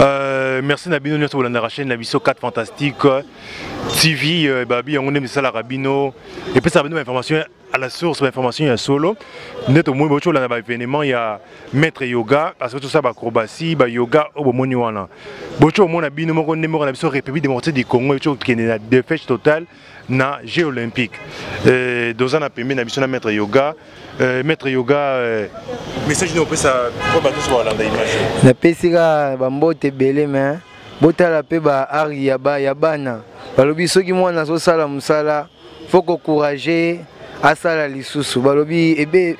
Euh, merci na bino nyonso bolandaka chaîne na biso 4 fantastique euh, tv euh, babi yango nde misalaka bino epesaka bino bainformation à la source bainformation ya solo nde tomoni bauti olanda baévénement ya maître yoga parce que tosala baacrobatie bayoga oyo bomoni wana bauti omona bino moko nde moko na biso république démocratique du congo euti kokende na defeche totale na jeu olympique euh, doza na pembe na biso na maître yoga euh, maître yoga euh, message nini opesa mpo bato nyonso balanda image napesi kaka bambote ebele me botala mpe baari ya bana balobi soki mwana azosala mosala fo kokourage asala lisusu balobi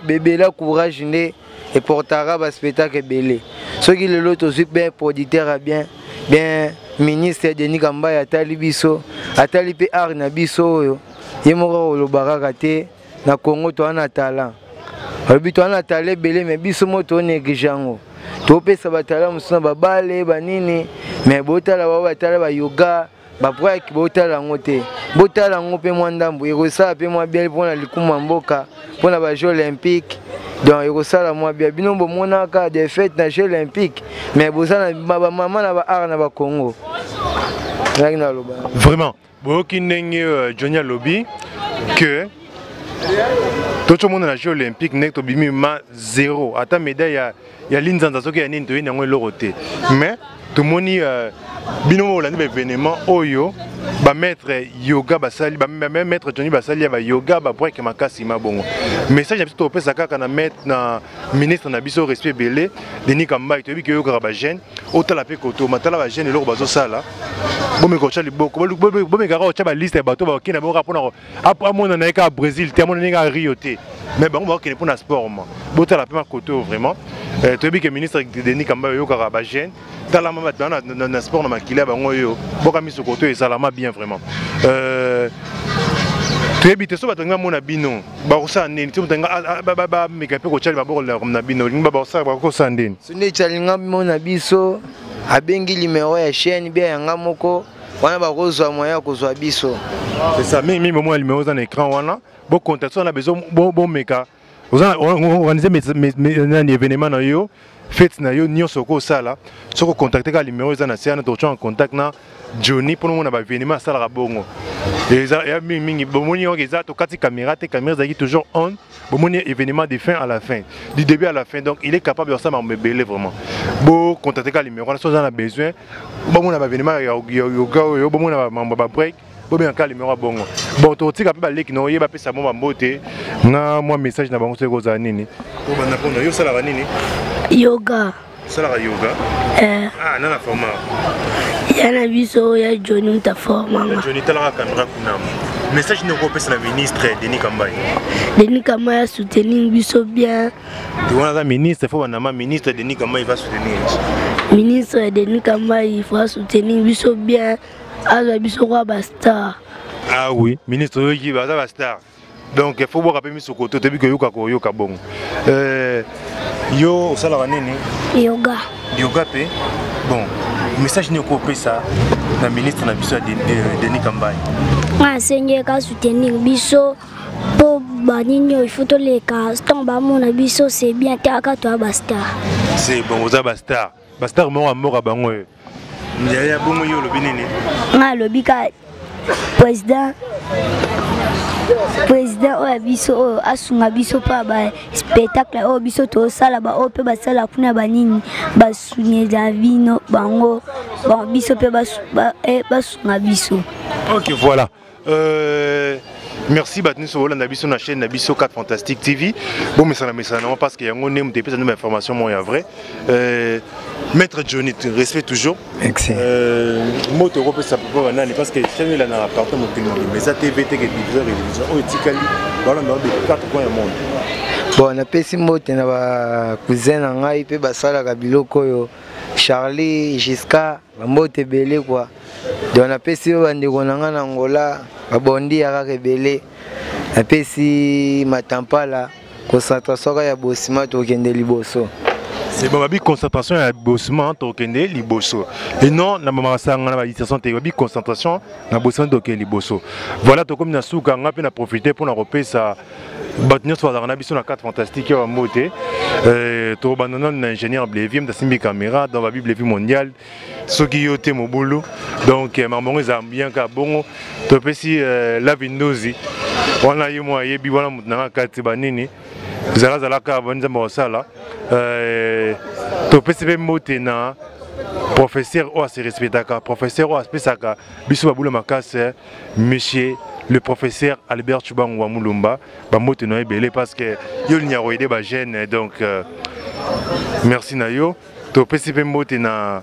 ebela courage nde eportaka ba spectacle ebele soki lelo tozwi mpe producteur ya bien bien ministre denis kambai atali biso atali mpe art na biso oyo ye moko akoloba kaka te na congo toa na talent alobi toa na talent ebele me biso moko tooneglige yango topesa batala mosusu na babale banini me botala bao batala bayoga baproya ya kibo otala yango te botala yango mpe mwa ndambo ekosala mpe mwa biali mpo na likumu ya mboka mpo na bajeu olympique donc ekosala mwa bia bino bomonaka defete na jeu olympique mais boza na bamama na baart na bakongo ezalaki naloba vraiment boyoki ndenge euh, johnny alobi que totomona na jeu olympique ndenge tobimi ma zero ata medaille ya ya linzanza soki ya nini toyini yango eloko te mais tomoni euh, bino moko bolandi baevenement oyo bamaître yoga basali bamaître toni basali ya bayoga babreke makasi ma bongo message na biso tokopesa kaka na maître na ministre na biso respect ebele denis kambai toyebi koyokaka bagene otala mpe koto matala bagene eloko bazosala bomeka kotya liboko bomekaka kotya baliste ya bato bakenda bongo kaka mpona apo amona na ye kaka brésil te amona ndenge ya rio te mais bango bakokende mpo na sport ma botala mpe makoto oyo vraiment eh, toyebi ke ministre denis kamba oyokaka bajeune talama bato na sport na makili ya bango oyo boka miso koto ezalama bien vraiment euh, toyebi te so bato balingi bamona bino bakosala ndeni so moto bameka mpe kotyali maboko na bino olingi bakosala bakosala ndeni so nde etyalinga bimona biso abengi limero ya chaîne bia yanga moko wana bakozwa moyen ya kozwa biso esa mingi mingi bomona limero oza na écran wana bocontacte wana bezo bomeka oza organise nani événement na yo fete na yo nyonso okoki osala soki ocontacte kaka limero eza na se wana tokotya na contact na johnny mpo nomona bavénement asalaka bongo ya mingi mingi bomoni yoka eza tokati caméra te caméra ezalaki toujours on bomoni événement de fin à la fin du début à la fin donc il est capable de kosala makambo ebele vraiment bocontacte kaka numéro wana so oza na besoin bomona baévénement ya yoga oyo bomona bamambo babreak bobenga kaka numéro ya bongo bon tokotika mpe baleki na oye bapesa mwa bambote na mwa message na bango soki ekozala nini obanda mpona yo osalaka nini yoga osalaka yoga eh. ah, nana forma ya na biso ya joni muta formanga joni talaka kamera kuna message nini okopesa na ministre denis kambai denis kambai asoutenir biso bien te wana aza ministre fo banama ministre denis kambai va soutenir ministre denis kambai fo asoutenir biso bien azwa biso kwa bastar ah oui ministre oyoki baza bastar donc fo bwaka mpe miso koto toyebi koyoka koyoka bongo euh, yo osalaka nini yoga yoga mpe bon message nini okopesa na ministre na biso ya denis kambai nga asengi eka soutenir biso mpo banini oyo ifo toleka ntango bamona biso se bien te aka toya bastar se bon oza bastar bastar moko ya mboka bango oyo yaya bongo yo olobi nini nga alobi ka président président oyo ya biso oyo asunga biso mpo ya baspectacle oyo biso tosala baoyo mpe basala kuna banini basunela bino bango biso mpe eh, basunga biso ok voilà Euh, merci bato nyonso bolanda biso na chaîne na biso 4 fantastique tv bomesana mesana nango parce que yango nde moto epesa nde bainformation moko ya vrai euh, maître johnny respect toujours euh, moto okopesa papa banani parce que chaîne elandaka partout mokili mobimba eza tv teke division rédivision oyo etikali balanda babe 4 coin ya monde bon napesi mbote na bacousin na ngai mpe basalaka biloko oyo charlie jusqu'à bambote ebele kua do napesi yo bandeko na ngai na ngola babondi ya kaka ebele napesi matampala concentration ya bosima tokende liboso c'est bon babi concentration ya bosima tokende liboso et non na mama sanga na ba distraction te babi concentration na bosima tokende liboso voilà tokomi na suka ngai mpe na profite mpo na kopesa bato nyonso bazalaka na biso na carte fantastique awa mbote euh, tokobanda nano na ingénieur blevi moto asimbi caméra donc babi blevi mondial soki yo te mobulu donc euh, makambo yango ezala bien kaka bongo topesi euh, lavi ndozi wana ye mwa ayebi wana moto nanga kati banini zalazalaka bani nzambe akosala topesi mpe mbote na professeur oyo aserespetaka professeur oyo apesaka biso babula makasi monsieur le professeur Albert Chubangu wa Mulumba ba mbote no ebele parce que yo linya ko aider ba jeunes donc euh, merci na yo to pesi pe mbote na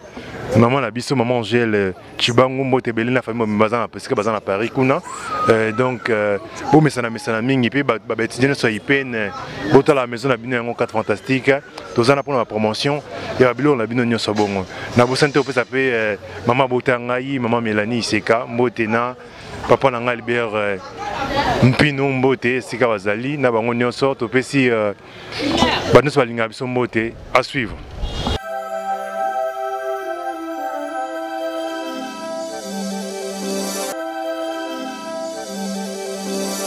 maman na biso maman Angèle euh, Chubangu mbote ebele na famille baza na parce que baza na Paris kuna euh, donc euh, bo mesana mesana mingi pe ba ba étudiants so ipene bota la maison na bino yango 4 fantastique tozana pona ba promotion ya ba biloko na bino nyoso bongo na bosante opesa pe euh, Mama bota ngai, mama Melanie Iseka, mbote na papa na ngai Albert euh, Mpino mbote esika bazali na bango nyonso topesi euh, bato nyonso balingaka biso mbote à suivre.